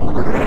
Okay.